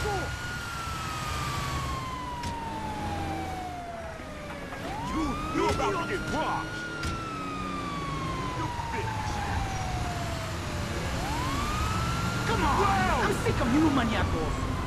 You, you're about to get washed. You bitch. Come on! I'm sick of you maniacos!